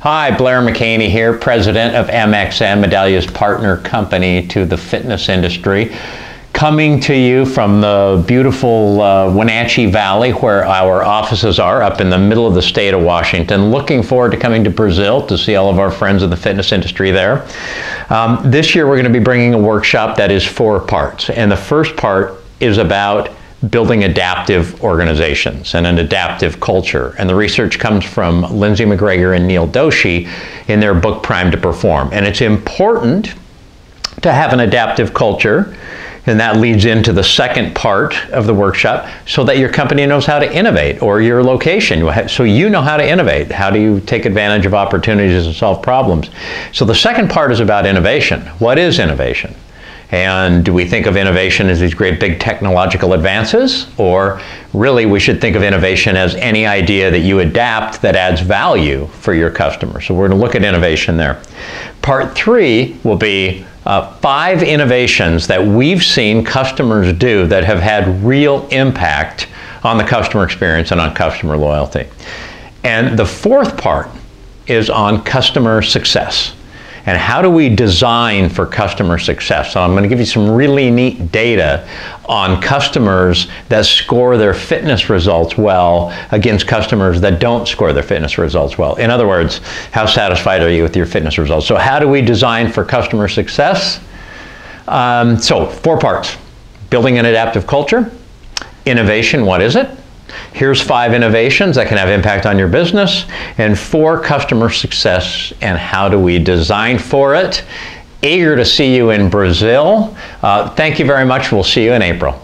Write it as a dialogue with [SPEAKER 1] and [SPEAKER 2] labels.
[SPEAKER 1] Hi, Blair McHaney here, president of MXM, Medallia's partner company to the fitness industry. Coming to you from the beautiful uh, Wenatchee Valley, where our offices are, up in the middle of the state of Washington. Looking forward to coming to Brazil to see all of our friends in the fitness industry there. Um, this year, we're going to be bringing a workshop that is four parts. And the first part is about building adaptive organizations and an adaptive culture. And the research comes from Lindsay McGregor and Neel Doshi in their book Primed to Perform. And it's important to have an adaptive culture. And that leads into the second part of the workshop so that your company knows how to innovate or your location. So you know how to innovate. How do you take advantage of opportunities and solve problems? So the second part is about innovation. What is innovation? And do we think of innovation as these great big technological advances? Or really, we should think of innovation as any idea that you adapt that adds value for your customer. So we're going to look at innovation there. Part three will be uh, five innovations that we've seen customers do that have had real impact on the customer experience and on customer loyalty. And the fourth part is on customer success and how do we design for customer success? So I'm going to give you some really neat data on customers that score their fitness results well against customers that don't score their fitness results well. In other words, how satisfied are you with your fitness results? So how do we design for customer success? Um, so four parts. Building an adaptive culture. Innovation, what is it? Here's five innovations that can have impact on your business, and four customer success and how do we design for it. Eager to see you in Brazil. Uh, thank you very much. We'll see you in April.